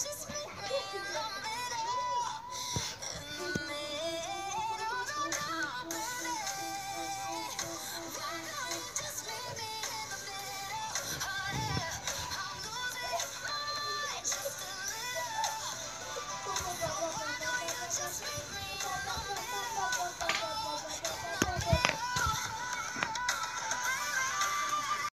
j'y